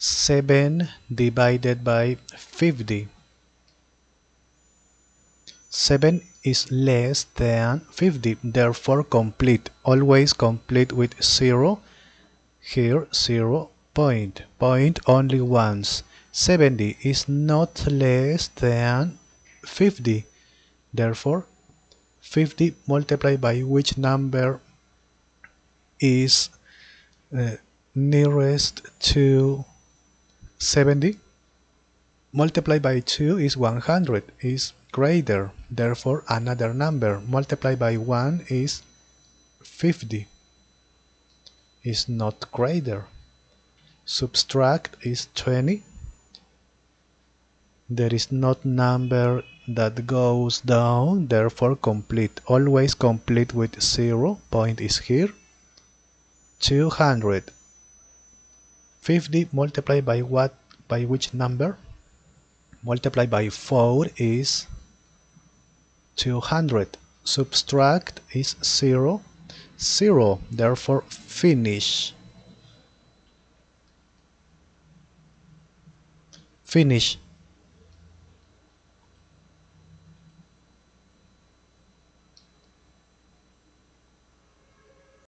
7 divided by 50. 7 is less than 50, therefore complete. Always complete with 0. Here 0 point. Point only once. 70 is not less than 50. Therefore 50 multiplied by which number is uh, nearest to 70 multiplied by 2 is 100 is greater therefore another number. Multiplied by 1 is 50 is not greater. Subtract is 20 there is not number that goes down therefore complete always complete with 0 point is here. 200 50 multiplied by what by which number? Multiplied by 4 is 200 subtract is 0 0 therefore finish. Finish